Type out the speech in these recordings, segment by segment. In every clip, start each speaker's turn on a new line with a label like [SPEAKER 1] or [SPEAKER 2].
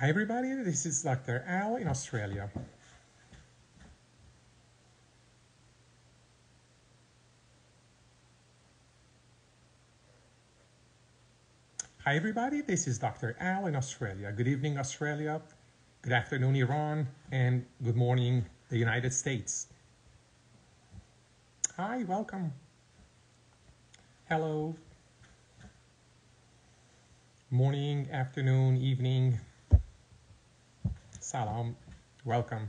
[SPEAKER 1] Hi, everybody. This is Dr. Al in Australia. Hi, everybody. This is Dr. Al in Australia. Good evening, Australia. Good afternoon, Iran. And good morning, the United States. Hi, welcome. Hello. Morning, afternoon, evening. Salam. Welcome.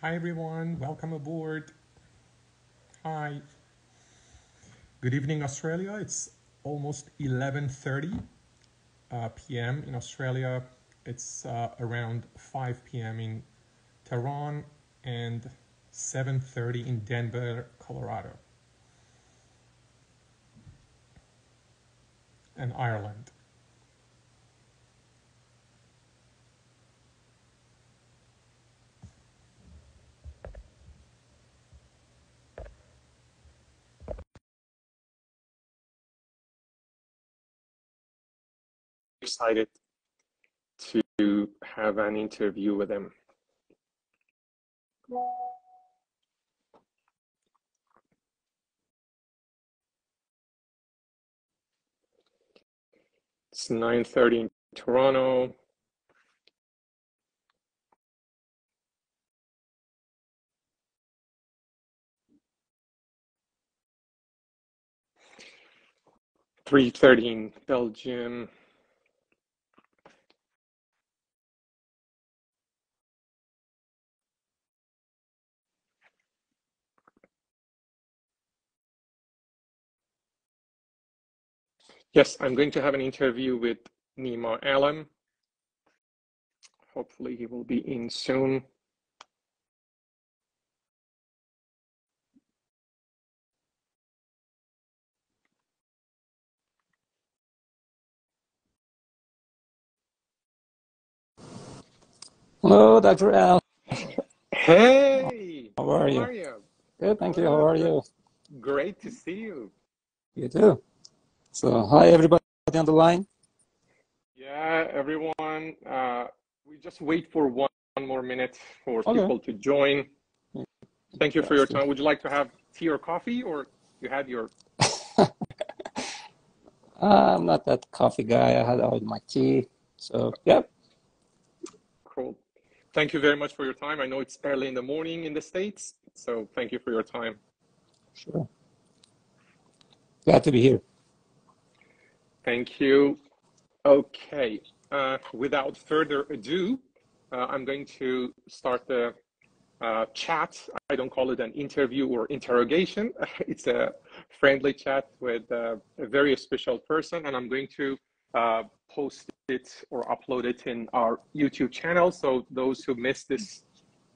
[SPEAKER 1] Hi, everyone. Welcome aboard. Hi. Good evening, Australia. It's almost 11:30 uh, p.m. in Australia. It's uh, around 5 p.m. in Tehran and 7:30 in Denver, Colorado, and Ireland.
[SPEAKER 2] Excited to have an interview with him. It's 9.30 in Toronto. Three thirty in Belgium. Yes, I'm going to have an interview with Nima Alam. Hopefully he will be in soon.
[SPEAKER 3] Hello, Dr. Al.
[SPEAKER 2] Hey,
[SPEAKER 3] How are
[SPEAKER 2] how
[SPEAKER 3] you?
[SPEAKER 2] are you?
[SPEAKER 3] Good, thank you. How are you?
[SPEAKER 2] great to see you.
[SPEAKER 3] You too. So, hi, everybody on the line.
[SPEAKER 2] Yeah, everyone, uh, we just wait for one, one more minute for
[SPEAKER 3] Okay.
[SPEAKER 2] people to join. Thank you for your time. Would you like to have tea or coffee, or you had your?
[SPEAKER 3] I'm not that coffee guy. I had all my tea. So, yep,
[SPEAKER 2] Cool. Thank you very much for your time. I know it's early in the morning in the States, so thank you for your time.
[SPEAKER 3] sure. Glad to be here.
[SPEAKER 2] Thank you. Okay, uh, without further ado, uh, I'm going to start the uh, chat. I don't call it an interview or interrogation. It's a friendly chat with uh, a very special person, and I'm going to uh, post it or upload it in our YouTube channel. So those who missed this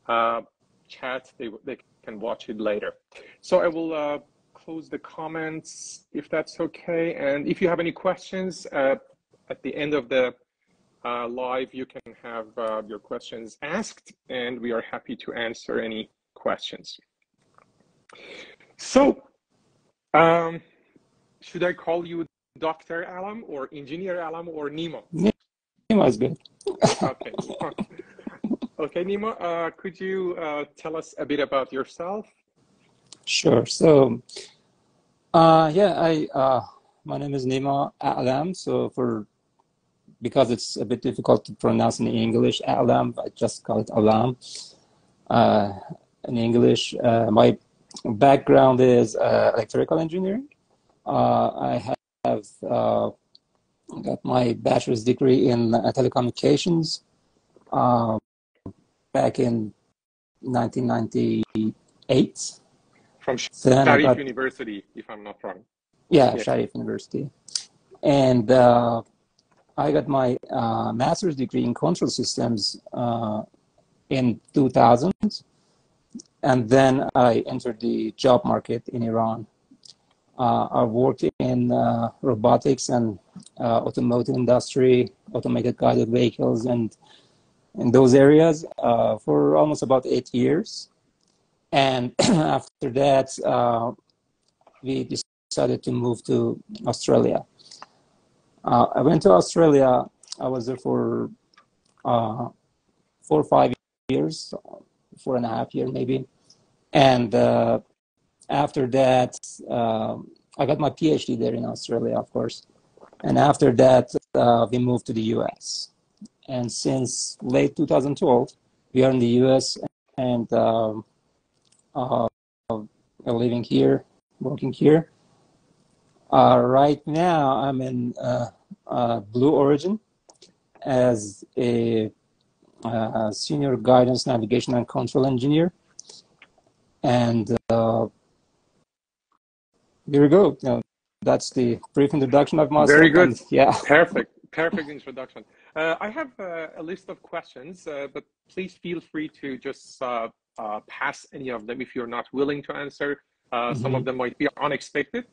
[SPEAKER 2] uh, chat, they, they can watch it later. So I will close the comments if that's okay. And if you have any questions uh, at the end of the uh, live, you can have uh, your questions asked, and we are happy to answer any questions. So, um, should I call you Dr. Alam or Engineer Alam or Nemo?
[SPEAKER 3] Nemo is good.
[SPEAKER 2] Okay, Nemo. Okay, Nemo, uh, could you uh, tell us a bit about yourself?
[SPEAKER 3] Sure. So, uh, yeah, I uh, my name is Nima Alam. So, for because it's a bit difficult to pronounce in English, Alam, I just call it Alam. Uh, in English, uh, my background is uh, electrical engineering. Uh, I have uh, got my bachelor's degree in telecommunications uh, back in 1998.
[SPEAKER 2] From Sharif
[SPEAKER 3] got,
[SPEAKER 2] University, if I'm not wrong.
[SPEAKER 3] yeah,
[SPEAKER 2] Yes.
[SPEAKER 3] Sharif University. And uh, I got my uh, master's degree in control systems uh, in 2000. And then I entered the job market in Iran. Uh, I worked in uh, robotics and uh, automotive industry, automated guided vehicles, and in those areas uh, for almost about eight years. And after that, uh, we decided to move to Australia. Uh, I went to Australia. I was there for uh, four or five years, four and a half year maybe. And uh, after that, um, I got my PhD there in Australia, of course. And after that, uh, we moved to the US. And since late 2012, we are in the US and um, uh, living here, working here. Uh, right now, I'm in uh, uh, Blue Origin as a uh, senior guidance, navigation, and control engineer. And uh, here we go. You know, that's the brief introduction of myself.
[SPEAKER 2] Very good.
[SPEAKER 3] And, yeah.
[SPEAKER 2] Perfect. Perfect introduction. Uh, I have uh, a list of questions, uh, but please feel free to just pass any of them if you're not willing to answer. Mm-hmm. Some of them might be unexpected.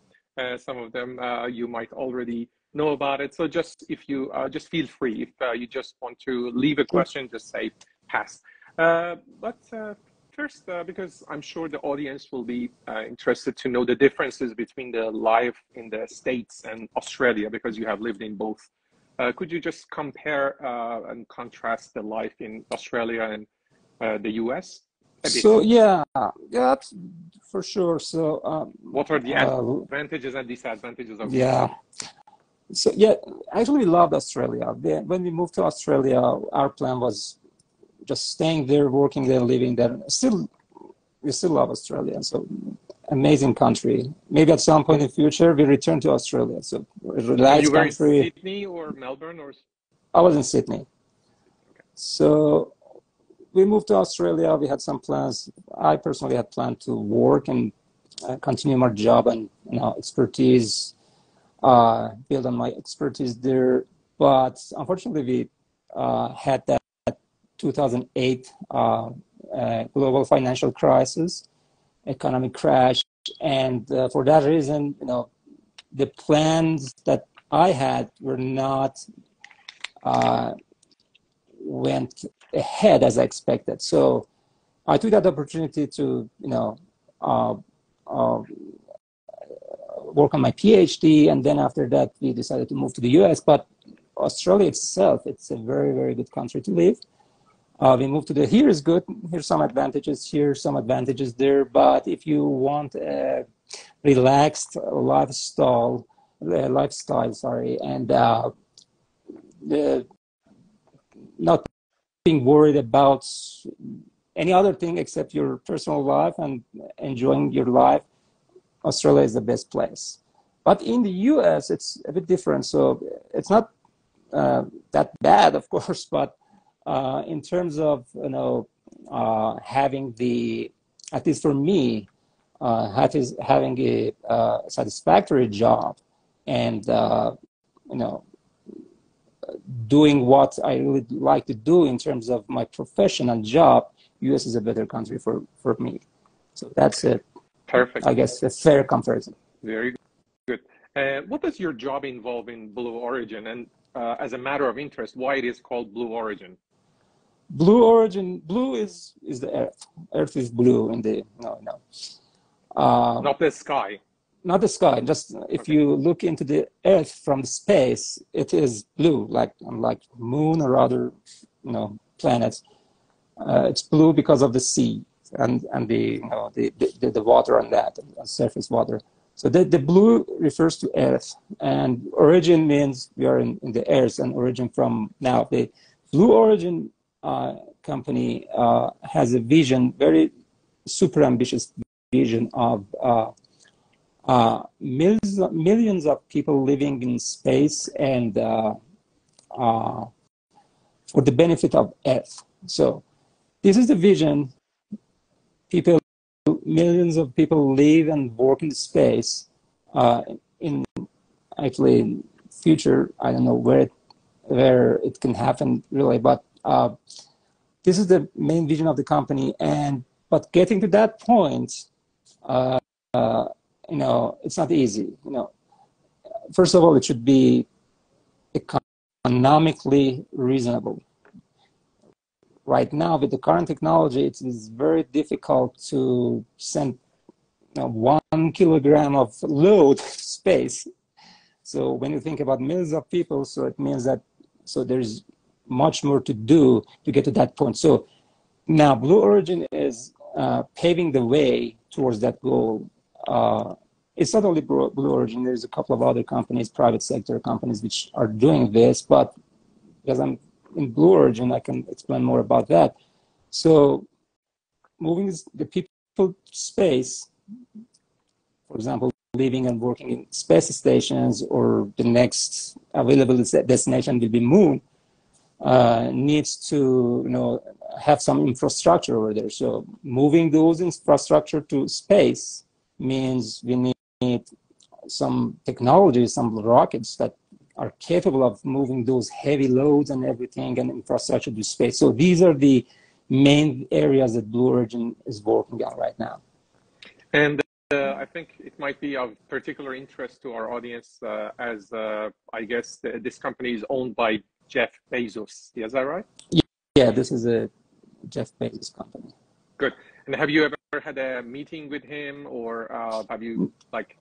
[SPEAKER 2] some of them you might already know about it. So just if you just feel free. If you just want to leave a question, just say pass. but first, uh, because I'm sure the audience will be uh, interested to know the differences between the life in the States and Australia, because you have lived in both. Uh, could you just compare uh, and contrast the life in Australia and uh, the US?
[SPEAKER 3] So yeah, yeah, for sure. So um,
[SPEAKER 2] what are the uh, advantages and disadvantages of
[SPEAKER 3] yeah? So yeah, actually, we loved Australia. When we moved to Australia, our plan was just staying there, working there, living there. Still, we still love Australia. So amazing country. Maybe at some point in the future we return to Australia. So
[SPEAKER 2] relaxed you were country. in Sydney or Melbourne or?
[SPEAKER 3] I was in Sydney. Okay. So we moved to Australia. We had some plans. I personally had planned to work and uh, continue my job and you know expertise, uh, build on my expertise there. But unfortunately, we uh, had that 2008 uh, uh, global financial crisis, economic crash, and uh, for that reason, you know, the plans that I had were not went ahead as I expected. So I took that opportunity to, you know, uh, uh, work on my PhD, and then after that, we decided to move to the US. But Australia itself, it's a very, very good country to live. Uh, we moved to the here is good. Here's some advantages. here, some advantages there. But if you want a relaxed lifestyle, lifestyle, sorry, and uh, the, not being worried about any other thing except your personal life and enjoying your life, Australia is the best place. But in the U.S., it's a bit different. So it's not uh, that bad, of course, but uh, in terms of you know uh, having the at least for me uh, having a uh, satisfactory job and uh, you know doing what I really like to do in terms of my professional job, U.S. is a better country for for me. So that's it.
[SPEAKER 2] Perfect.
[SPEAKER 3] I guess a fair comparison.
[SPEAKER 2] Very good. Uh, what does your job involve in Blue Origin? And uh, as a matter of interest, why it is called Blue Origin?
[SPEAKER 3] blue origin blue is is the earth earth is blue in the no no
[SPEAKER 2] uh, not the sky
[SPEAKER 3] not the sky just if okay. you look into the earth from space it is blue like like moon or other you know planets. Uh, it's blue because of the sea and and the you know the the, the water on that surface water. So the, the blue refers to earth and origin means we are in, in the earth and origin from now. The blue origin uh, company uh, has a vision, very super ambitious vision of uh, uh, millions, millions of people living in space and uh, uh, for the benefit of Earth. So this is the vision. People, millions of people live and work in space. in actually future, I don't know where it, where it can happen really, but uh, this is the main vision of the company, and but getting to that point, uh, uh, you know, it's not easy. You know, first of all, it should be economically reasonable. Right now, with the current technology, it is very difficult to send you know, one kilogram of load space So when you think about millions of people, so it means that so there's much more to do to get to that point. So now Blue Origin is uh, paving the way towards that goal. Uh, it's not only Blue Origin. There's a couple of other companies, private sector companies, which are doing this. But because I'm in Blue Origin, I can explain more about that. So moving the people space, for example, living and working in space stations or the next available destination will be moon, uh, needs to you know have some infrastructure over there. So moving those infrastructure to space means we need some technology, some rockets that are capable of moving those heavy loads and everything and infrastructure to space. So these are the main areas that Blue Origin is working on right now.
[SPEAKER 2] And uh, I think it might be of particular interest to our audience uh, as uh, I guess the, this company is owned by Jeff Bezos. Is that right?
[SPEAKER 3] Yeah, this is a Jeff Bezos company.
[SPEAKER 2] Good. And have you ever had a meeting with him or uh, have you like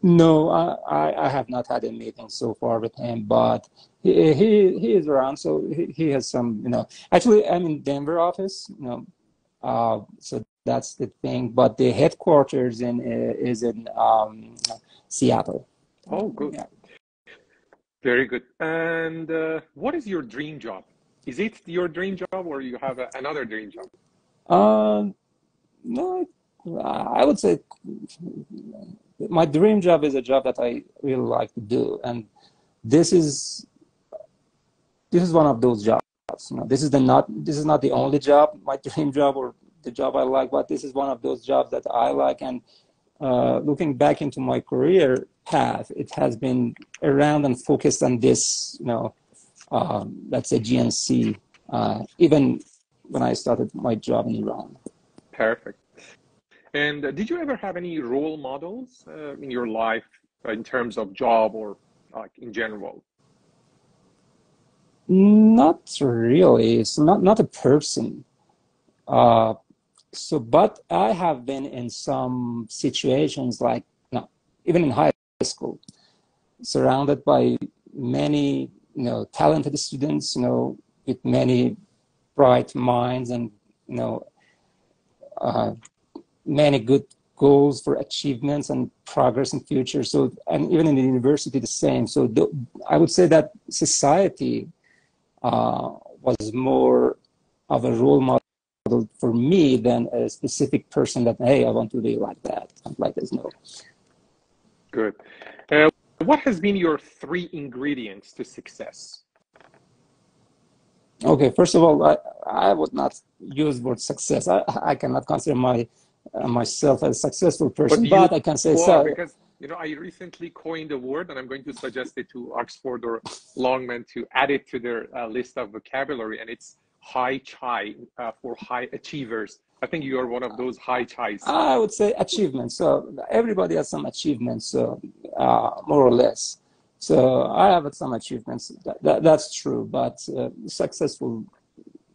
[SPEAKER 3] no, I, I have not had a meeting so far with him, but he he, he is around, so he, he has some, you know. Actually, I'm in Denver office, you know, uh, so that's the thing. But the headquarters in uh, is in um, Seattle.
[SPEAKER 2] Oh, good. Yeah. Very good. And uh, what is your dream job? Is it your dream job, or you have a, another dream job?
[SPEAKER 3] Um, no, I would say my dream job is a job that I really like to do, and this is this is one of those jobs. You know, this is the not this is not the only job, my dream job or the job I like, but this is one of those jobs that I like. And uh, looking back into my career path, it has been around and focused on this. You know, um, let's say GNC. Uh, even when I started my job in Iran.
[SPEAKER 2] Perfect. And uh, did you ever have any role models uh, in your life uh, in terms of job or like in general?
[SPEAKER 3] Not really. It's not not a person. Uh, so, but I have been in some situations like no, even in high school, surrounded by many you know talented students, you know, with many bright minds and you know uh, many good goals for achievements and progress in future. So, and even in the university, the same. So, the, I would say that society uh, was more of a role model for me than a specific person that, hey, I want to be like that. Like this, no.
[SPEAKER 2] Good. Uh, what has been your three ingredients to success?
[SPEAKER 3] Okay, first of all, I, I would not use word success. I, I cannot consider my uh, myself as a successful person, but, but I can say so.
[SPEAKER 2] Because you know, I recently coined a word, and I'm going to suggest it to Oxford or Longman to add it to their uh, list of vocabulary, and it's high chai uh, for high achievers. I think you are one of those high chais.
[SPEAKER 3] I would say achievements. So everybody has some achievements, so, uh, more or less. So I have some achievements. That, that, that's true, but uh, successful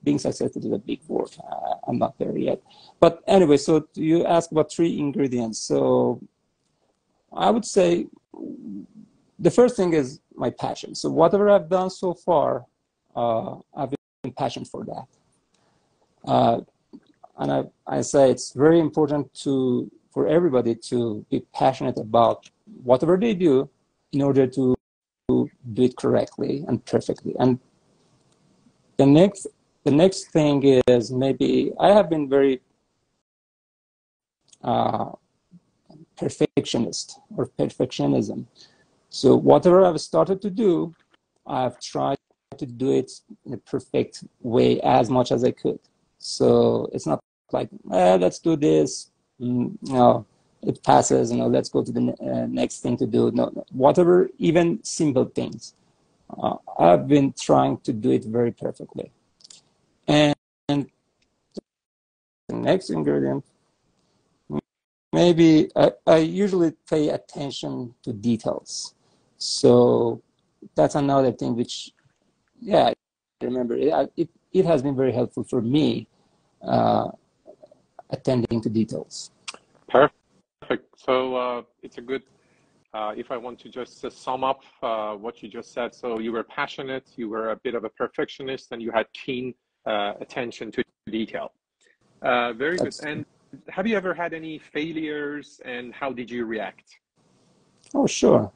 [SPEAKER 3] being successful is a big word. Uh, I'm not there yet. But anyway, so you ask about three ingredients. So I would say the first thing is my passion. So whatever I've done so far, uh, I've been passionate for that. Uh, and I, I say it's very important to for everybody to be passionate about whatever they do in order to do it correctly and perfectly. And the next the next thing is maybe I have been very uh, perfectionist or perfectionism. So whatever I've started to do, I've tried to do it in a perfect way as much as I could. So it's not like, eh, let's do this. Mm, know, it passes, you know, let's go to the uh, next thing to do. No, no, whatever, even simple things. Uh, I've been trying to do it very perfectly. And the next ingredient, maybe I, I usually pay attention to details. So that's another thing which, yeah, I remember it, it, it has been very helpful for me uh, attending to details.
[SPEAKER 2] Perfect. So uh, it's a good uh, if I want to just uh, sum up uh, what you just said, so you were passionate, you were a bit of a perfectionist, and you had keen uh, attention to detail. Uh, very That's good. And have you ever had any failures, and how did you react?
[SPEAKER 3] Oh, sure.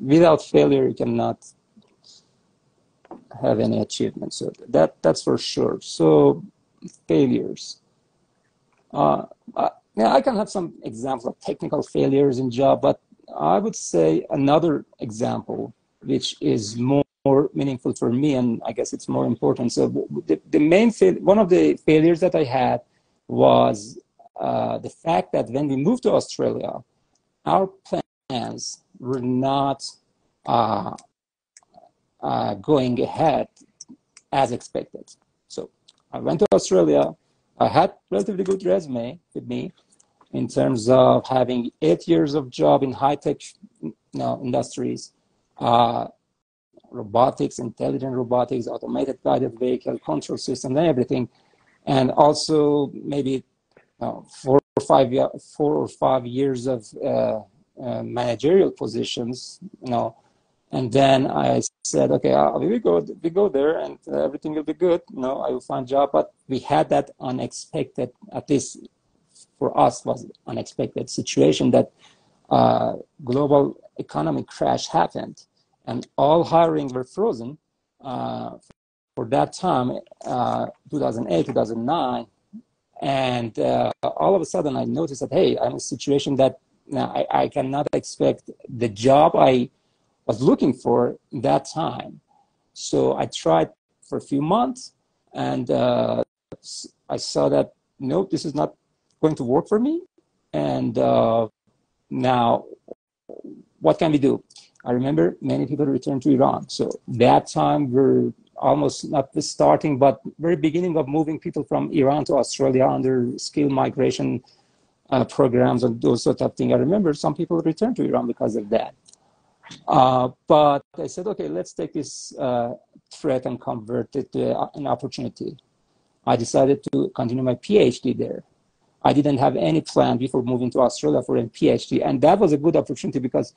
[SPEAKER 3] Without failure, you cannot have any achievement. So that that's for sure. So failures. Uh, now, I can have some examples of technical failures in job, but I would say another example, which is more, more meaningful for me, and I guess it's more important. So the, the main fail- one of the failures that I had was uh, the fact that when we moved to Australia, our plans were not uh, uh, going ahead as expected. So I went to Australia. I had relatively good resume with me, in terms of having eight years of job in high-tech you know, industries, uh, robotics, intelligent robotics, automated guided vehicle control system, and everything, and also maybe four or five four or five years of uh, uh, managerial positions, you know, and then I said, okay, uh, we go we go there, and everything will be good. You know, I will find job, but we had that unexpected, at least for us was unexpected situation that uh, global economic crash happened and all hiring were frozen uh, for that time, uh, 2008, 2009. And uh, all of a sudden I noticed that, hey, I'm in a situation that now I, I cannot expect the job I was looking for that time. So I tried for a few months and uh, I saw that, nope, this is not going to work for me. And uh, now, what can we do? I remember many people returned to Iran. So that time we're almost not the starting, but very beginning of moving people from Iran to Australia under skill migration uh, programs and those sort of things. I remember some people returned to Iran because of that. Uh, but I said, okay, let's take this uh, threat and convert it to an opportunity. I decided to continue my PhD there. I didn't have any plan before moving to Australia for a PhD, and that was a good opportunity because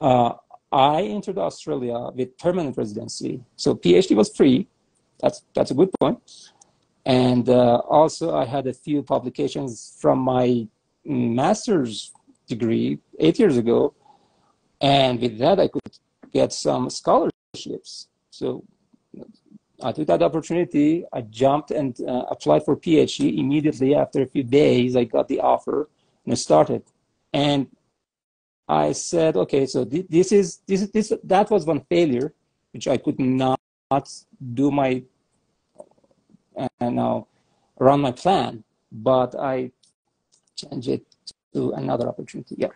[SPEAKER 3] uh, I entered Australia with permanent residency, so PhD was free. That's that's a good point. And uh, also, I had a few publications from my master's degree eight years ago, and with that, I could get some scholarships. So I took that opportunity. I jumped and uh, applied for PhD immediately. After a few days, I got the offer and I started. And I said, okay, so this is this is this that was one failure, which I could not do my uh, now run my plan, but I changed it to another opportunity. Yeah.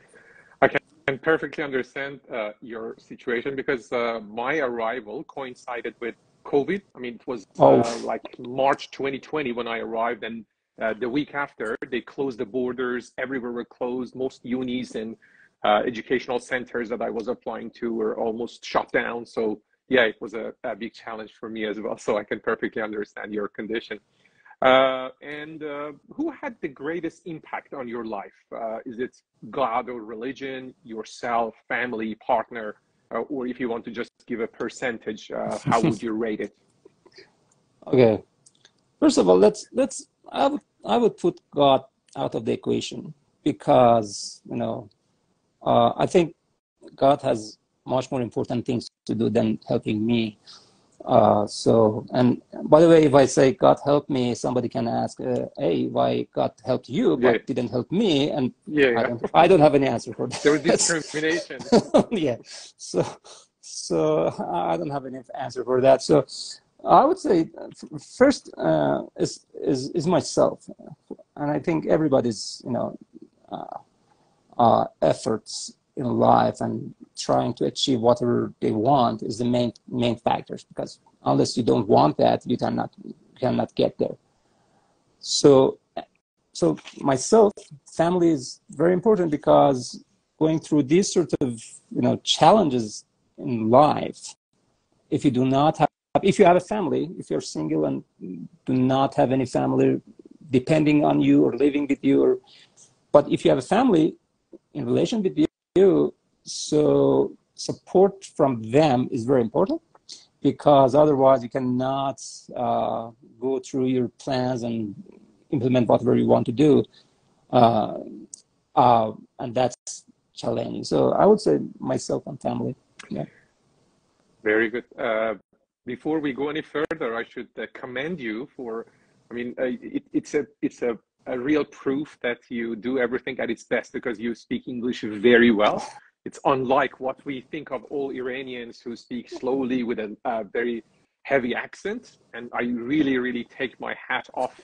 [SPEAKER 2] I can perfectly understand uh, your situation because uh, my arrival coincided with COVID. I mean, it was oh. uh, like March 2020 when I arrived, and uh, the week after they closed the borders. Everywhere were closed. Most unis and uh, educational centers that I was applying to were almost shut down. So yeah, it was a, a big challenge for me as well. So I can perfectly understand your condition. Uh, and uh, who had the greatest impact on your life? Uh, is it God or religion, yourself, family, partner? Uh, or if you want to just give a percentage, uh, how would you rate it?
[SPEAKER 3] Okay, first of all, let's let's I would I would put God out of the equation because you know uh, I think God has much more important things to do than helping me. Uh, so, and by the way, if I say God help me, somebody can ask, uh, "Hey, why God helped you but yeah. didn't help me?" And yeah, yeah. I, don't, I don't have any answer for that.
[SPEAKER 2] There was discrimination.
[SPEAKER 3] yeah. So, so I don't have any answer for that. So, I would say first uh, is is is myself, and I think everybody's you know uh, uh, efforts in life and trying to achieve whatever they want is the main main factors because unless you don't want that you cannot cannot get there. So so myself family is very important because going through these sort of you know challenges in life if you do not have if you have a family if you're single and do not have any family depending on you or living with you or but if you have a family in relation with you you. So support from them is very important because otherwise you cannot uh, go through your plans and implement whatever you want to do. Uh, uh, and that's challenging. So I would say myself and family. Yeah.
[SPEAKER 2] Very good. Uh, before we go any further, I should uh, commend you for. I mean, uh, it, it's a it's a, a real proof that you do everything at its best because you speak English very well. It's unlike what we think of all Iranians who speak slowly with a, a very heavy accent. And I really, really take my hat off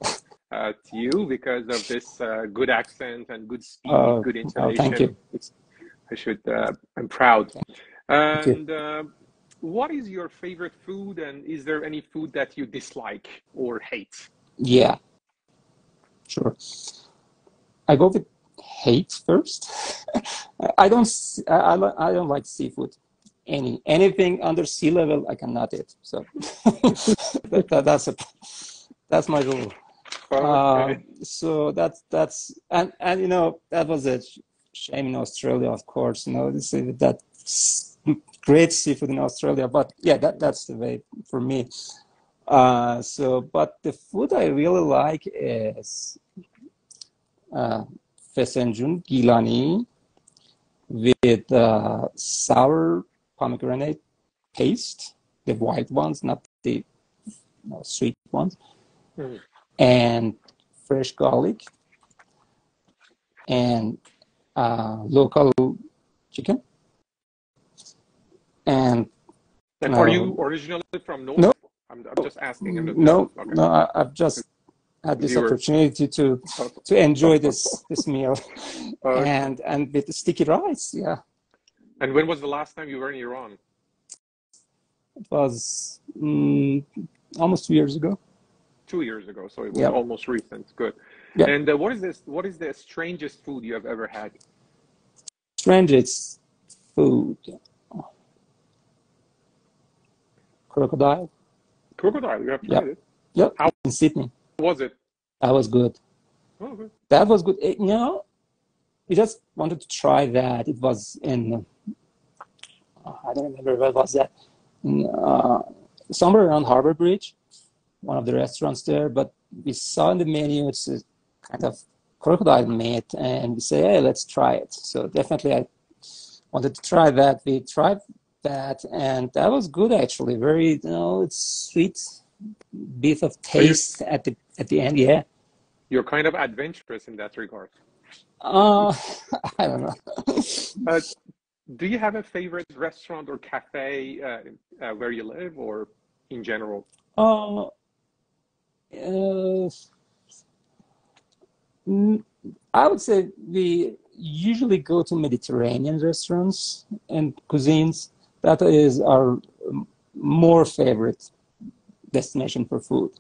[SPEAKER 2] uh, to you because of this uh, good accent and good speed,
[SPEAKER 3] Uh,
[SPEAKER 2] good
[SPEAKER 3] oh,
[SPEAKER 2] intonation.
[SPEAKER 3] thank you.
[SPEAKER 2] It's, I should. Uh, I'm proud. And uh, what is your favorite food? And is there any food that you dislike or hate?
[SPEAKER 3] Yeah, sure. I go with hate first. I don't. I, I don't like seafood. Any anything under sea level, I cannot eat. So that, that- that's a that's my rule. Uh,
[SPEAKER 2] Okay.
[SPEAKER 3] so that's that's and and you know that was a shame in Australia, of course. You know, say that great seafood in Australia, but yeah, that that's the way for me. Uh, so, but the food I really like is uh, fesenjun gilani with uh, sour pomegranate paste, the white ones, not the you know, sweet ones
[SPEAKER 2] Mhm.
[SPEAKER 3] and fresh garlic and uh, local chicken. And
[SPEAKER 2] And are
[SPEAKER 3] uh,
[SPEAKER 2] you originally from North?
[SPEAKER 3] no,
[SPEAKER 2] I'm, I'm just asking. I'm
[SPEAKER 3] no,
[SPEAKER 2] okay.
[SPEAKER 3] no, I, I've just had this
[SPEAKER 2] were-
[SPEAKER 3] opportunity to to enjoy this this meal
[SPEAKER 2] Okay.
[SPEAKER 3] and and with the sticky rice. Yeah,
[SPEAKER 2] And when was the last time you were in Iran?
[SPEAKER 3] it was mm, almost two years ago.
[SPEAKER 2] Two years ago, so it was
[SPEAKER 3] Yeah.
[SPEAKER 2] almost recent. Good.
[SPEAKER 3] Yeah.
[SPEAKER 2] And uh, what is this? What is the strangest food you have ever had?
[SPEAKER 3] Strangest food. Crocodile.
[SPEAKER 2] Crocodile. You have
[SPEAKER 3] Yeah.
[SPEAKER 2] tried it.
[SPEAKER 3] Yep,
[SPEAKER 2] How-
[SPEAKER 3] in Sydney.
[SPEAKER 2] Was it?
[SPEAKER 3] That was good.
[SPEAKER 2] Oh, good.
[SPEAKER 3] That was good. It- you know, we just wanted to try that. It was in, uh, I don't remember where was that, In, uh, somewhere around Harbor Bridge, one of the restaurants there. But we saw in the menu it's a kind of crocodile meat, and we say, hey, let's try it. So definitely, I wanted to try that. We tried that, and that was good actually. Very, you know, it's sweet, bit of taste at the at the end. Yeah.
[SPEAKER 2] You're kind of adventurous in that regard.
[SPEAKER 3] Uh, I don't know.
[SPEAKER 2] Uh, do you have a favorite restaurant or cafe uh, uh, where you live, or in general?
[SPEAKER 3] Uh, uh, mm, I would say we usually go to Mediterranean restaurants and cuisines. That is our more favorite destination for food.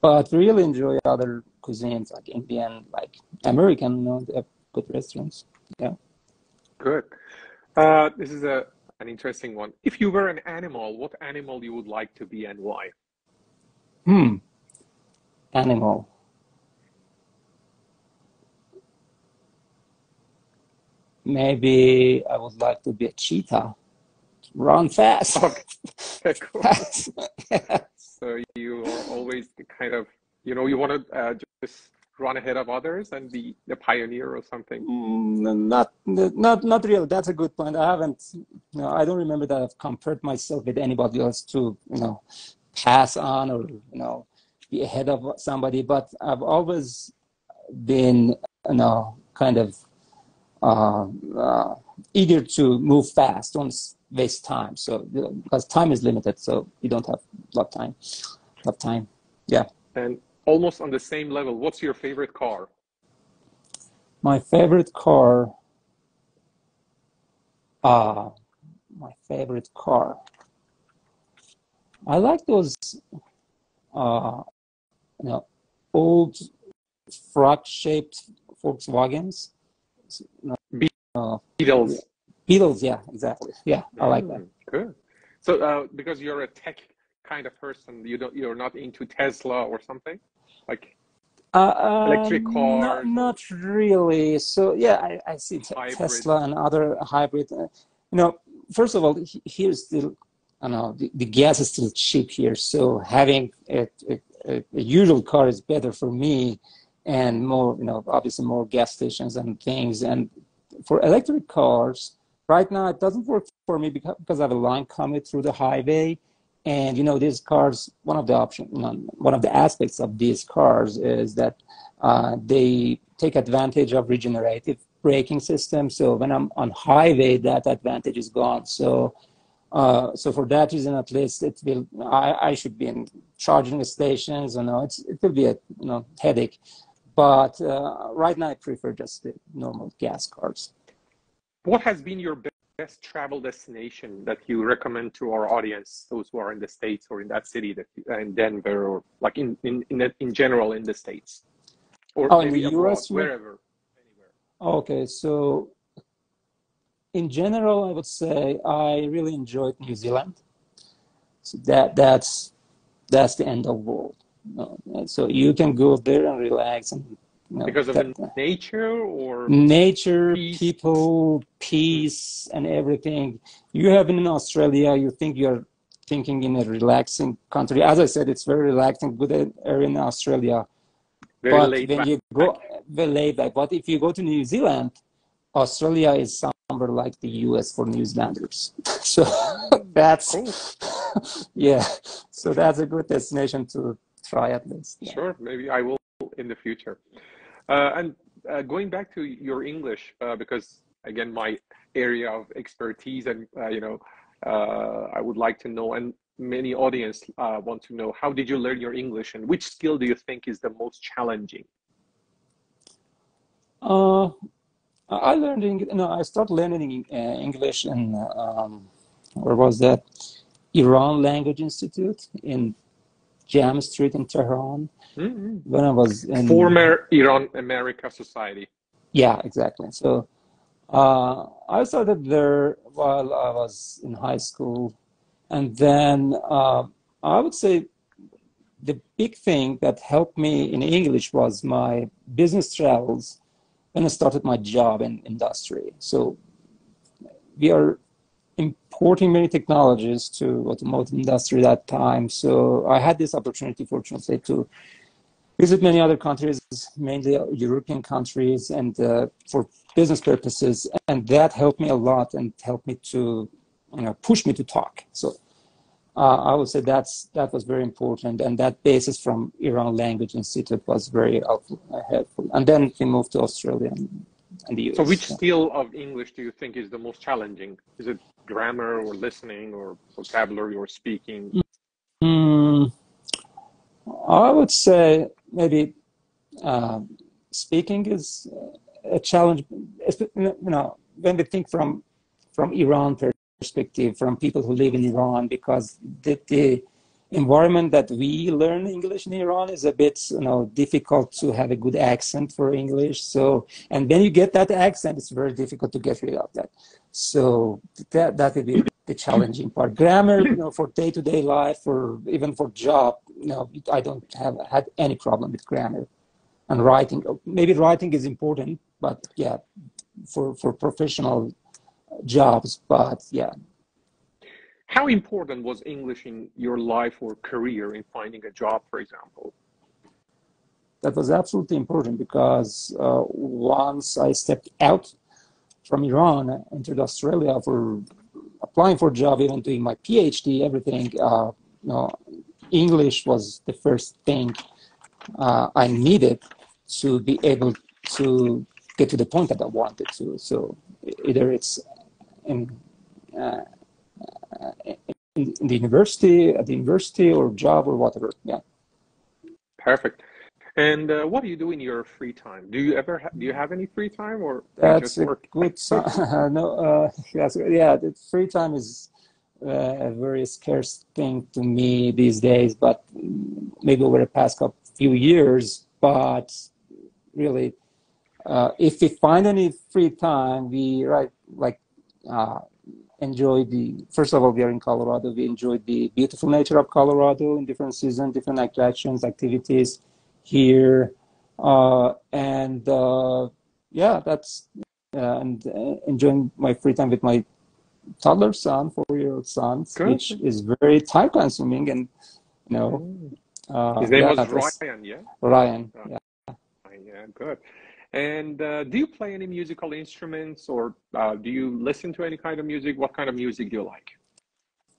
[SPEAKER 3] But we really enjoy other cuisines like Indian, like American, you know, they have good restaurants. Yeah.
[SPEAKER 2] Good. Uh, this is a an interesting one. If you were an animal, what animal you would like to be and why?
[SPEAKER 3] Hmm. Animal. Maybe I would like to be a cheetah. Run fast.
[SPEAKER 2] Okay, cool. So you are always kind of, you know, you want to uh, just run ahead of others and be the pioneer or something.
[SPEAKER 3] Mm, Not, not, not really. That's a good point. I haven't, you know, I don't remember that I've compared myself with anybody else to, you know, pass on or, you know, be ahead of somebody. But I've always been, you know, kind of uh, uh, eager to move fast, s- waste time. So, because time is limited, so you don't have a lot of time. lot of time. Yeah.
[SPEAKER 2] And almost on the same level, what's your favorite car?
[SPEAKER 3] My favorite car. Uh, my favorite car. I like those, uh, you know, old frog-shaped Volkswagens. Uh,
[SPEAKER 2] Beatles.
[SPEAKER 3] Beetles, yeah, exactly. Yeah, I like that.
[SPEAKER 2] Mm, Good. So, uh, because you're a tech kind of person, you don't, you're not into Tesla or something, like.
[SPEAKER 3] Uh,
[SPEAKER 2] Electric
[SPEAKER 3] uh,
[SPEAKER 2] cars,
[SPEAKER 3] not, not really. So yeah, I, I see te- Tesla and other hybrid. Uh, you know, first of all, here's the, I know the, the gas is still cheap here, so having a, a, a, a usual car is better for me, and more, you know, obviously more gas stations and things. And for electric cars, right now it doesn't work for me because, because I have a line coming through the highway. And you know, these cars, one of the option, one of the aspects of these cars is that uh, they take advantage of regenerative braking system. So when I'm on highway, that advantage is gone. So, uh, so for that reason, at least it will. I, I should be in charging stations. You know, it's it will be a you know headache. But uh, right now, I prefer just the normal gas cars.
[SPEAKER 2] What has been your best travel destination that you recommend to our audience, those who are in the states or in that city, that uh, in Denver or like in in in, the- in general in the states, or
[SPEAKER 3] Oh, in the
[SPEAKER 2] abroad,
[SPEAKER 3] US,
[SPEAKER 2] wherever, anywhere.
[SPEAKER 3] Okay, so in general, I would say I really enjoyed New Zealand. So that that's that's the end of the world. No, so you can go there and relax and you know,
[SPEAKER 2] Because of
[SPEAKER 3] that-
[SPEAKER 2] the nature or
[SPEAKER 3] nature,
[SPEAKER 2] Peace.
[SPEAKER 3] people, peace, and everything. You have been in Australia, you think you're thinking in a relaxing country. As I said, it's very relaxing, good area in Australia.
[SPEAKER 2] very
[SPEAKER 3] but
[SPEAKER 2] laid
[SPEAKER 3] when
[SPEAKER 2] back.
[SPEAKER 3] you go very laid back. But if you go to New Zealand, Australia is somewhere like the US for New Zealanders. So that's
[SPEAKER 2] Cool.
[SPEAKER 3] yeah. So that's a good destination to try at least. Yeah.
[SPEAKER 2] Sure, maybe I will in the future. Uh, and uh, going back to your English, uh, because again, my area of expertise, and you know, I would like to know, and many audience want to know, how did you learn your English, and which skill do you think is the most challenging?
[SPEAKER 3] Uh, I learned Eng- no, I started learning English in um, where was that? Iran Language Institute in Jam Street in Tehran.
[SPEAKER 2] Mhm.
[SPEAKER 3] When I was in
[SPEAKER 2] Former Iran America Society.
[SPEAKER 3] Yeah, exactly. So uh, I started there while I was in high school. And then uh, I would say the big thing that helped me in English was my business travels when I started my job in industry. So we are importing many technologies to automotive industry that time. So I had this opportunity, fortunately, to visit many other countries, mainly European countries, and uh, for business purposes, and that helped me a lot and helped me to, you know, push me to talk. So uh, I would say that's that was very important, and that basis from Iran Language Institute was very helpful. uh, helpful. And then we moved to Australia and, and the US.
[SPEAKER 2] So, which
[SPEAKER 3] yeah.
[SPEAKER 2] skill of English do you think is the most challenging? Is it grammar or listening or vocabulary or speaking?
[SPEAKER 3] Hmm, I would say maybe uh, speaking is a challenge. You know, when we think from from Iran perspective, from people who live in Iran, because the, the environment that we learn English in Iran is a bit, you know, difficult to have a good accent for English. So, and when you get that accent, it's very difficult to get rid of that. So that that would be the challenging part. Grammar, you know, for day to day life, or even for job, you know, I don't have had any problem with grammar and writing. Maybe writing is important, but yeah, for for professional jobs. But yeah,
[SPEAKER 2] How important was English in your life or career in finding a job, for example?
[SPEAKER 3] that was absolutely important because uh, once I stepped out from Iran, entered Australia for applying for a job, even doing my PhD, everything. Uh, you know, English was the first thing uh, I needed to be able to get to the point that I wanted to. So either it's in, uh, in, the university, at the university, or job, or whatever. Yeah.
[SPEAKER 2] Perfect. And uh, what do you do in your free time? Do you ever ha- do you have any free time or
[SPEAKER 3] That's a
[SPEAKER 2] work?
[SPEAKER 3] good sign. no, uh, yeah, the free time is uh, a very scarce thing to me these days, but maybe over the past couple, few years. But really, uh, if we find any free time, we right like uh, enjoy the. First of all, we are in Colorado. We enjoy the beautiful nature of Colorado in different seasons, different attractions, activities here. Uh, and uh, yeah, that's uh, and uh, enjoying my free time with my toddler son, four-year-old son,
[SPEAKER 2] Good.
[SPEAKER 3] which is very time-consuming, and you know, uh,
[SPEAKER 2] His name
[SPEAKER 3] yeah,
[SPEAKER 2] was Ryan, yeah?
[SPEAKER 3] Ryan.
[SPEAKER 2] Oh.
[SPEAKER 3] Yeah.
[SPEAKER 2] Yeah, good. And uh, do you play any musical instruments or uh, do you listen to any kind of music? What kind of music do you like?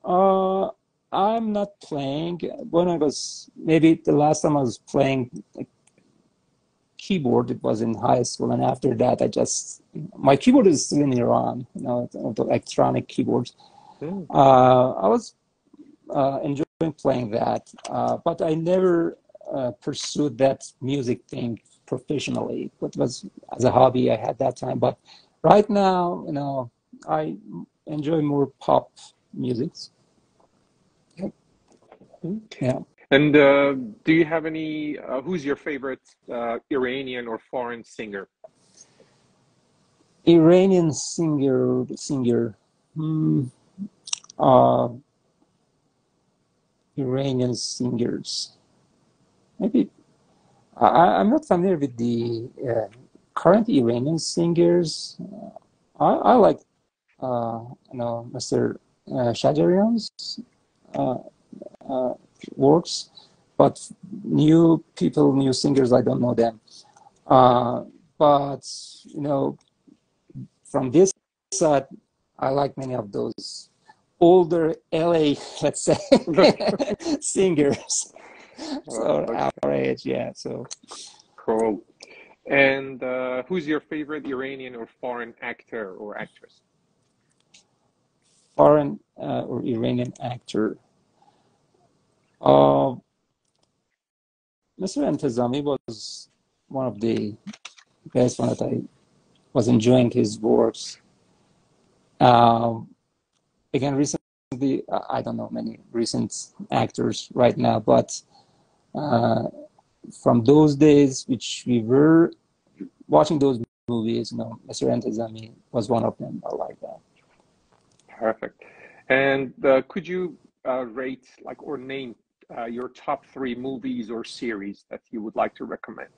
[SPEAKER 3] Uh, I'm not playing. When I was maybe the last time I was playing like, keyboard, it was in high school, and after that, I just my keyboard is still in Iran. You know, the electronic keyboards.
[SPEAKER 2] Hmm.
[SPEAKER 3] Uh, I was uh, enjoying playing that, uh, but I never uh, pursued that music thing professionally. It was as a hobby I had that time, but right now, you know, I enjoy more pop music. Yeah.
[SPEAKER 2] And uh, do you have any, uh, who's your favorite uh, Iranian or foreign singer?
[SPEAKER 3] Iranian singer, singer, hmm, uh, Iranian singers. Maybe I, I'm not familiar with the uh, current Iranian singers. I, I like, uh, you know, Mr. Uh, Shajarian's uh, uh, works, but new people, new singers, I don't know them. Uh, but you know, from this side, I like many of those older LA, let's say, singers. So
[SPEAKER 2] Okay.
[SPEAKER 3] our age, yeah. So
[SPEAKER 2] Cool. And uh, who's your favorite Iranian or foreign actor or actress?
[SPEAKER 3] foreign uh, or Iranian actor. Uh, Mr. Entezami was one of the best one that I was enjoying his works. Um, again, recently, I don't know many recent actors right now, but from those days, which we were watching those movies, you know, Mr. Entezami was one of them. I like that.
[SPEAKER 2] Perfect. And uh, could you uh, rate like or name uh, your top three movies or series that you would like to recommend?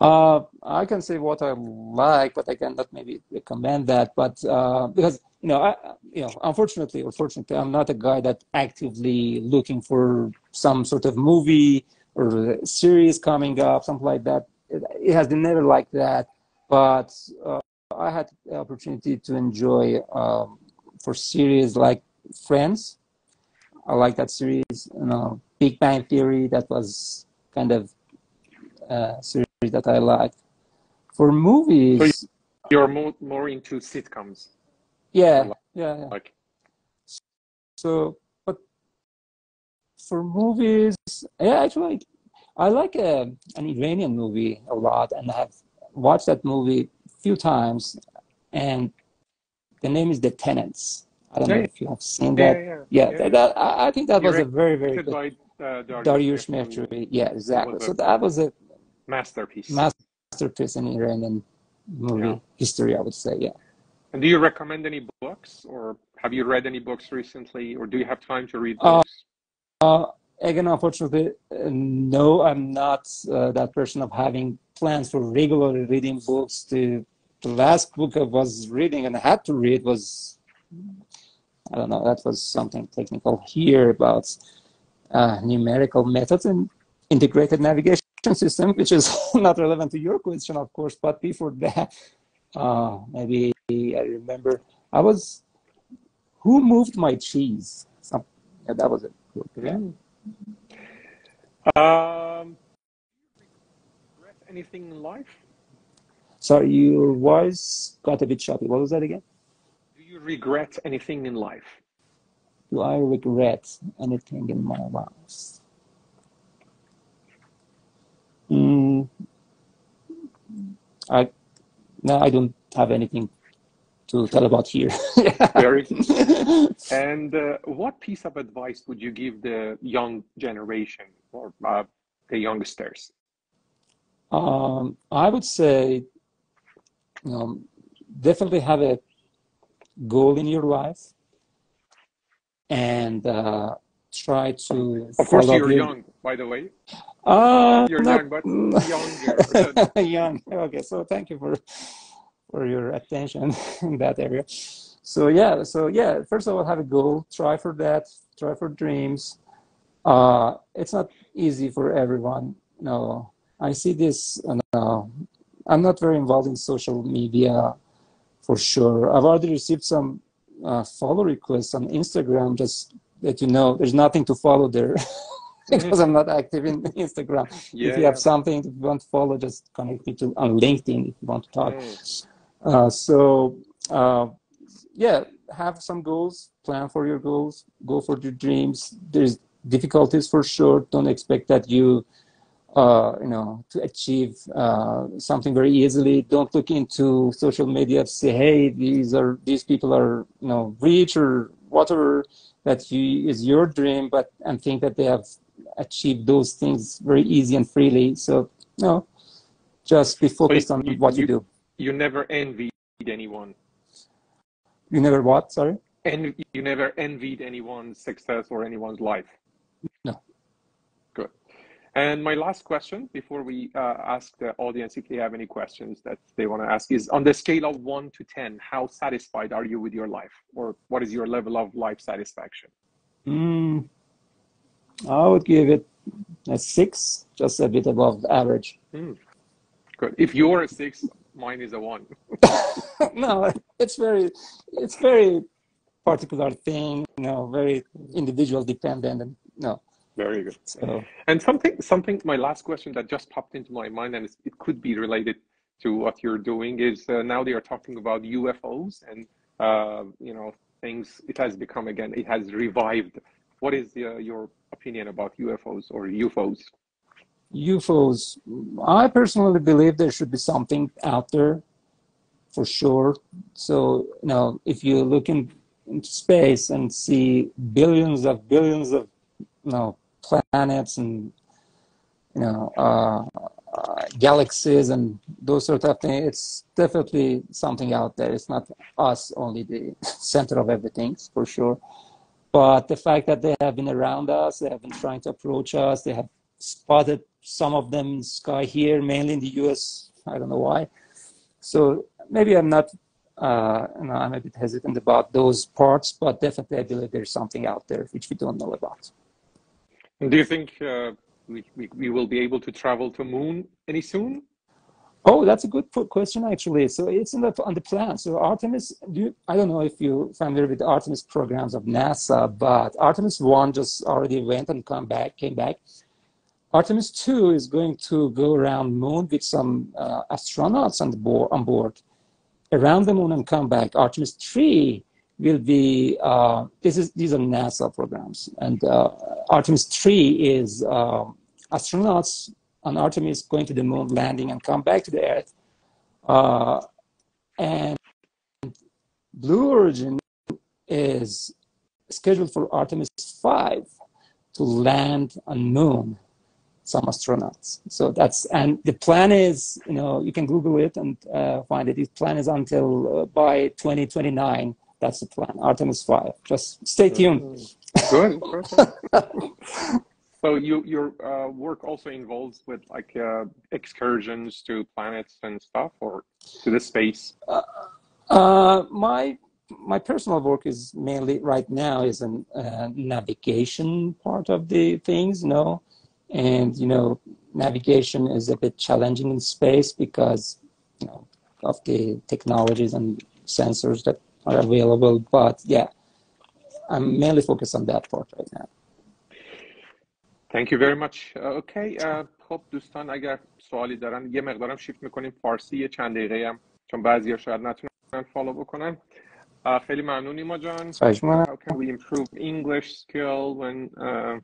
[SPEAKER 3] Uh, I can say what I like, but I cannot maybe recommend that. But uh, because you know, I, you know, unfortunately or fortunately, I'm not a guy that actively looking for some sort of movie or series coming up, something like that. It, it has been never like that. But uh, I had the opportunity to enjoy um, for series like Friends. I like that series. You know, Big Bang Theory. That was kind of uh, series that I like. For movies,
[SPEAKER 2] You're more more into sitcoms,
[SPEAKER 3] yeah, yeah, yeah.
[SPEAKER 2] like
[SPEAKER 3] So, for movies, yeah, actually, I like a, an Iranian movie a lot, and I've watched that movie a few times, and the name is The Tenants. I don't know if you have seen
[SPEAKER 2] yeah,
[SPEAKER 3] that.
[SPEAKER 2] yeah,
[SPEAKER 3] Yeah,
[SPEAKER 2] yeah.
[SPEAKER 3] that, that- I I think that was a very, very good
[SPEAKER 2] by uh, Dariush.
[SPEAKER 3] Mehrjui. Yeah, exactly. So that was a
[SPEAKER 2] masterpiece.
[SPEAKER 3] masterpiece in Iranian movie history, I would say. Yeah.
[SPEAKER 2] And do you recommend any books, or have you read any books recently, or do you have time to read
[SPEAKER 3] Uh,
[SPEAKER 2] books?
[SPEAKER 3] Uh, again, unfortunately, uh, no, I'm not uh, that person of having plans for regularly reading books. The, the last book I was reading and I had to read was, I don't know, that was something technical here about uh, numerical methods and integrated navigation system, which is not relevant to your question, of course. But before that, uh, maybe I remember I was, Who Moved My Cheese? Some, yeah, that was it. Yeah.
[SPEAKER 2] Um, regret anything in life?
[SPEAKER 3] Sorry, your voice got a bit choppy. What was that again?
[SPEAKER 2] Do you regret anything in life?
[SPEAKER 3] Do I regret anything in my life? Mm, I no, I don't have anything to tell about here.
[SPEAKER 2] Very. And uh, what piece of advice would you give the young generation or uh, the youngsters?
[SPEAKER 3] Um, I would say, know, definitely have a goal in your life and uh, try to
[SPEAKER 2] Of course, you're
[SPEAKER 3] the-
[SPEAKER 2] young, by the way.
[SPEAKER 3] Uh,
[SPEAKER 2] You're
[SPEAKER 3] not-
[SPEAKER 2] young, but younger.
[SPEAKER 3] young. Okay, so thank you for for your attention in that area. So yeah, so yeah, first of all, have a goal. Try for that. Try for dreams. Uh, it's not easy for everyone. No, I see this. Uh, no, I'm not very involved in social media, for sure. I've already received some uh, follow requests on Instagram. Just that you know, there's nothing to follow there. because I'm not active in Instagram
[SPEAKER 2] Yeah,
[SPEAKER 3] if you have something if you want to follow, just connect me to on LinkedIn if you want to talk.
[SPEAKER 2] Mm.
[SPEAKER 3] Uh, so uh, yeah, have some goals, plan for your goals, go for your dreams. There's difficulties for sure. Don't expect that you uh, you know to achieve uh, something very easily. Don't look into social media to say, hey, these are these people are you know rich or whatever that you, is your dream, but and think that they have achieved those things very easy and freely. So no, just be focused on what you,
[SPEAKER 2] you-
[SPEAKER 3] do.
[SPEAKER 2] You never envied anyone.
[SPEAKER 3] You never what? Sorry.
[SPEAKER 2] And you never envied anyone's success or anyone's life.
[SPEAKER 3] No.
[SPEAKER 2] Good. And my last question before we uh, ask the audience if they have any questions that they want to ask is on the scale of one to 10, how satisfied are you with your life? Or what is your level of life satisfaction?
[SPEAKER 3] Mm, I would give it a six, just a bit above average.
[SPEAKER 2] Good. If you're a six, mine is a one.
[SPEAKER 3] no, it's very, it's very particular thing. You know, very individual dependent, and no.
[SPEAKER 2] Very good.
[SPEAKER 3] So
[SPEAKER 2] And something, something. My last question that just popped into my mind, and it's, it could be related to what you're doing, is uh, now they are talking about UFOs and uh, you know things. It has become again. It has revived. What is uh, your opinion about UFOs or UFOs?
[SPEAKER 3] UFOs, I personally believe there should be something out there for sure. So, you know, if you look in, into space and see billions of billions of, you know, planets and, you know, uh, uh, galaxies and those sort of things, it's definitely something out there. It's not us only the center of everything, for sure. But the fact that they have been around us, they have been trying to approach us, they have spotted some of them in sky here, mainly in the US. I don't know why. So maybe I'm not, uh, you know, I'm a bit hesitant about those parts, but definitely I believe there's something out there which we don't know about.
[SPEAKER 2] Do you think uh, we, we we will be able to travel to moon any soon?
[SPEAKER 3] Oh, that's a good question, actually. So it's in the, on the plan. So Artemis, do you, I don't know if you're familiar with the Artemis programs of NASA, but Artemis 1 just already went and come back, came back. Artemis 2 is going to go around moon with some uh, astronauts on, board, on board around the moon and come back. Artemis 3 will be, uh, this is, these are NASA programs. And uh, Artemis 3 is uh, astronauts on Artemis going to the moon, landing, and come back to the Earth. Uh, and Blue Origin is scheduled for Artemis 5 to land on moon some astronauts. So that's and the plan is, you know, you can Google it and uh, find it. The plan is until uh, by 2029. That's the plan. Artemis 5. Just stay tuned.
[SPEAKER 2] Good. So you your uh, work also involves with like uh, excursions to planets and stuff, or to the space.
[SPEAKER 3] Uh, my my personal work is mainly right now is an uh, navigation part of the things, you know, and you know navigation is a bit challenging in space because you know of the technologies and sensors that are available. But yeah, I'm mainly focused on that part right now.
[SPEAKER 2] Thank you very much. Uh, okay. Uh, خب دوستان اگر سوالی دارن یه مقدارم شیفت میکنیم فارسی یه چند دقیقه هم چون بعضی شاید نتونن فالو بکنن uh, خیلی ممنون نیما جان
[SPEAKER 3] خواهش می‌کنم.
[SPEAKER 2] how can we improve English skill when uh,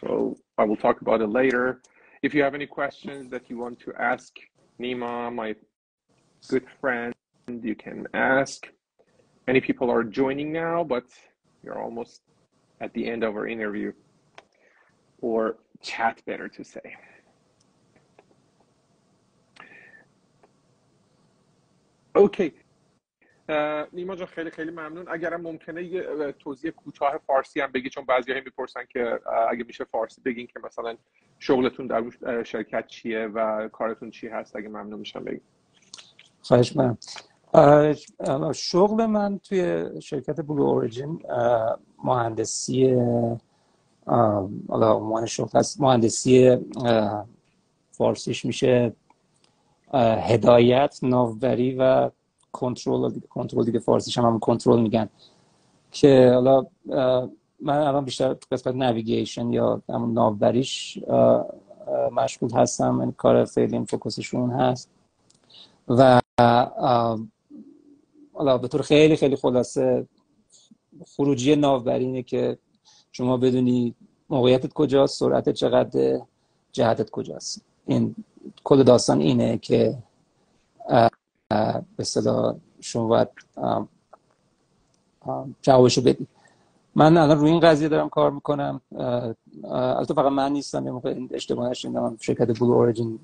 [SPEAKER 2] so I will talk about it later. If you have any questions that you want to ask Nima my good friend you can ask. Many people are joining now but you're almost at the end of our interview. Or chat better to say. Okay نیما جان خیلی خیلی ممنون. اگرم ممکنه یه توضیح کوتاه فارسی هم بگی چون بعضی می‌پرسن که اگه میشه فارسی بگین که مثلا شغلتون در شرکت چیه و کارتون چی هست اگه ممنون میشم بگین.
[SPEAKER 3] خواهش من شغل من توی شرکت بلو اوریجین مهندسی حالا عنوان شغل هست مهندسی فارسیش میشه هدایت ناوبری و کنترل کنترل دیگه فارسیش هم, کنترل میگن. که حالا من الان بیشتر قسمت نویگیشن یا همون ناوبریش مشغول هستم این کار فعلی فوکوسشون هست. و حالا به طور خیلی خیلی خلاصه خروجی ناوبری اینه که شما بدونی موقعیتت کجاست سرعتت چقدر جهتت کجاست. این کل داستان اینه که به صدا شما باید جوابشو بدی. من الان روی این قضیه دارم کار می‌کنم. البته فقط من نیستم یه موقع اشتباه نشیندم شرکت بلو اوریجین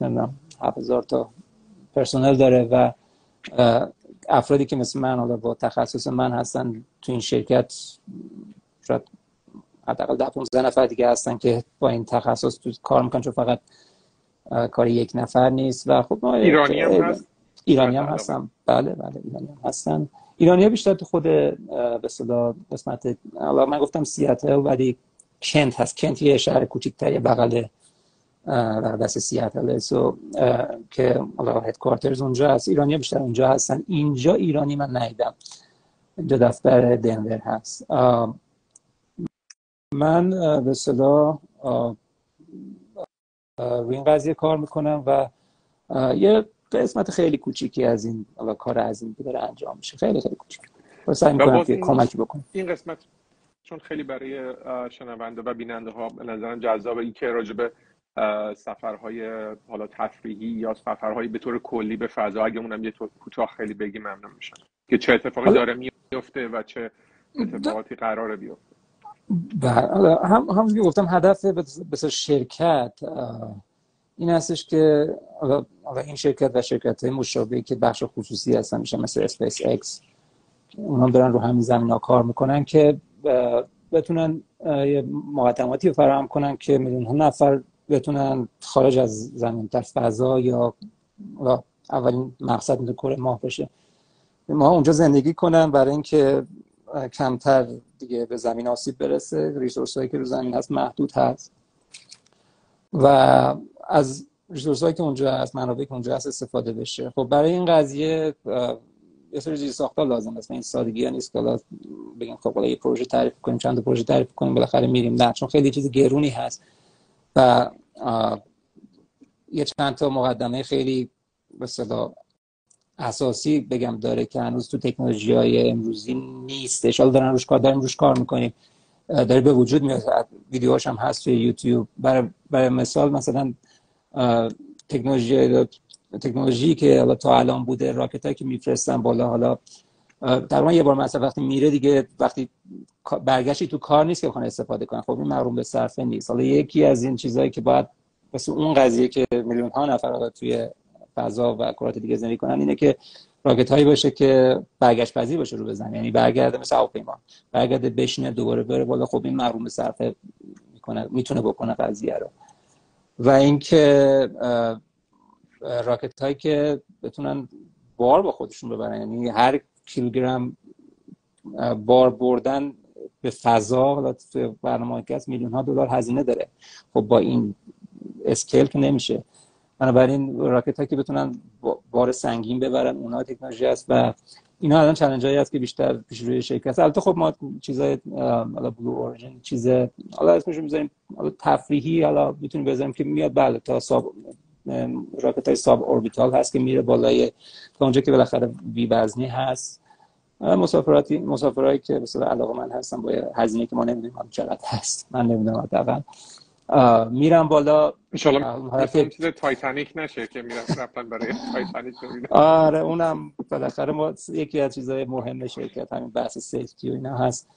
[SPEAKER 3] نمی‌دونم هزار تا پرسنل داره و افرادی که مثل من حالا با تخصص من هستن تو این شرکت شاید حداقل ده 15 نفر دیگه هستن که با این تخصص تو کار می‌کنن چون فقط کار یک نفر نیست. و خب ما
[SPEAKER 2] ایرانی هم هست.
[SPEAKER 3] ایرانی هم هستن. بله بله ایرانی هم هستن. ایرانی ها بیشتر تو خود به صدا قسمت حالا من گفتم سیاتل ولی کنت هست. کنت یه شهر کوچیک‌تر بغل دست سیاتل. سو که حالا هدکوارترز اونجا هست. ایرانی ها بیشتر اونجا هستن. اینجا ایرانی من ندیدم. اینجا دفتر دنور هست. من به صدا روی این قضیه کار می‌کنم و یه قسمت خیلی کوچیکی از این کار از این داره انجام میشه. خیلی خیلی کوچیک سعی می‌کنم که کمکی بکنم.
[SPEAKER 2] این قسمت چون خیلی برای شنونده و بیننده ها به نظرم جذابه. این که راجبه سفرهای حالا تفریحی یا سفرهایی به طور کلی به فضا اگه اونم یه کوتاه خیلی بگی ممنون میشن که چه اتفاقی داره میفته و چه اتفاقاتی قراره بیفته.
[SPEAKER 3] بله هم هم گفتم هدف به شرکت این هستش که حالا این شرکت و شرکت های مشابهی که بخش خصوصی هستن میشه مثل اسپیس اکس اونا دارن رو همین زمین ها کار می‌کنن که بتونن یه مقدماتی فراهم کنن که میلیون نفر بتونن خارج از زمین در فضا یا اولین مقصد می‌تونه کره ماه بشه. ما اونجا زندگی کنن برای اینکه کمتر دیگه به زمین آسیب برسه. ریسورس هایی که رو زمین هست محدود هست. و از ریسورس که اونجا هست منابعی که اونجا هست استفاده بشه. خب برای این قضیه یه سری چیز ساختار لازم است این سادگی ها نیست که بگیم خب یه پروژه تعریف کنیم چند پروژه تعریف کنیم بالاخره میریم. نه چون خیلی چیز گرونی هست و یه چند تا مقدمه خیلی به اساسی بگم داره که هنوز تو تکنولوژی های امروزی نیستش. حالا دارن روش کار داریم روش کار می‌کنیم. داره به وجود میاد. ویدیوهاش هم هست توی یوتیوب. برای, برای مثال مثلا تکنولوژی تکنولوژی که حالا تا الان بوده راکت که میفرستن بالا حالا در یه بار مثلا وقتی میره دیگه وقتی برگشتی تو کار نیست که بخوان استفاده کنن خب این محروم به صرفه نیست. حالا یکی از این چیزهایی که باید مثل اون قضیه که میلیون ها نفر توی فضا و کرات دیگه زندگی کنن اینه که راکت هایی باشه که برگشت پذیر باشه رو بزنه. یعنی برگرده مثل هواپیما. برگرده بشینه دوباره بره بالا. خب این محروم صرفه می‌کنه می‌تونه بکنه قضیه رو. و اینکه راکت هایی که بتونن بار با خودشون ببرن یعنی هر کیلوگرم بار بردن به فضا حالا برنامه که از میلیون ها دلار هزینه داره. خب با این اسکیل که نمیشه. بنابراین راکت ها که بتونن بار سنگین ببرن اونها تکنولوژی است و اینا الان چالش هایی هست که بیشتر پیش روی شرکت البته خب ما چیزای حالا بلو اورجن چیز حالا اسمش می‌ذاریم حالا تفریحی حالا می‌تونیم بذاریم که میاد بله تا ساب راکت های ساب اوربیتال هست که میره بالای تا اونجا که بالاخره بی وزنی هست. مسافراتی مسافرایی که مثلا علاقه من هستم با هزینه که ما نمی‌دونیم چقدر هست. من نمی‌دونم حداقل. میرم بالا.
[SPEAKER 2] ان چیز تایتانیک نشه که میرم رفتن برای تایتانیک
[SPEAKER 3] آره اونم بالاخره ما یکی از چیزهای مهم شرکت همین بحث سیفتی و اینا هست.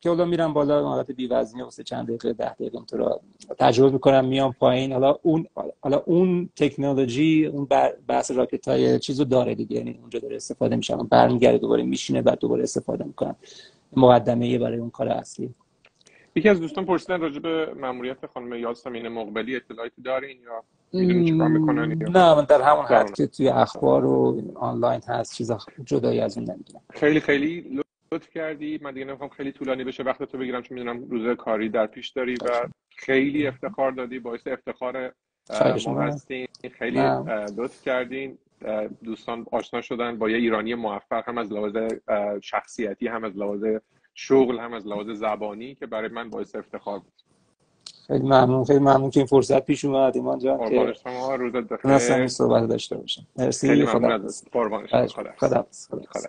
[SPEAKER 3] که حالا میرم بالا حالت بی وزنی واسه چند دقیقه ده دقیقه تو رو تجربه می‌کنم میام پایین. حالا اون حالا اون تکنولوژی اون بحث راکت های چیزو داره دیگه. یعنی اونجا داره استفاده میشه. برمیگرده دوباره میشینه بعد دوباره استفاده می‌کنم مقدمه برای اون کار اصلی.
[SPEAKER 2] یکی از دوستان پرسیدن راجع به ماموریت خانم یاسمین مقبلی اطلاعاتی دارین یا می‌دونی چیکار می‌کنن
[SPEAKER 3] نه من در همون حد که توی اخبار و آنلاین هست چیزا جدایی از اون نمی‌دونم
[SPEAKER 2] خیلی خیلی لطف کردی. من دیگه نمی‌خوام خیلی طولانی بشه وقت تو بگیرم چون می‌دونم روز کاری در پیش داری و خیلی افتخار دادی باعث افتخار ما هستین. خیلی لطف کردین. دوستان آشنا شدن با یه ایرانی موفق هم از لحاظ شخصیتی هم از لحاظ شغل هم از لحاظ زبانی که برای من باعث افتخار بود
[SPEAKER 3] خیلی ممنون خیلی ممنون که این فرصت پیش اومد ایمان جان
[SPEAKER 2] که شما روزت بخیر
[SPEAKER 3] صحبت داشته باشم
[SPEAKER 2] مرسی.
[SPEAKER 3] خدا. خدا. خدا.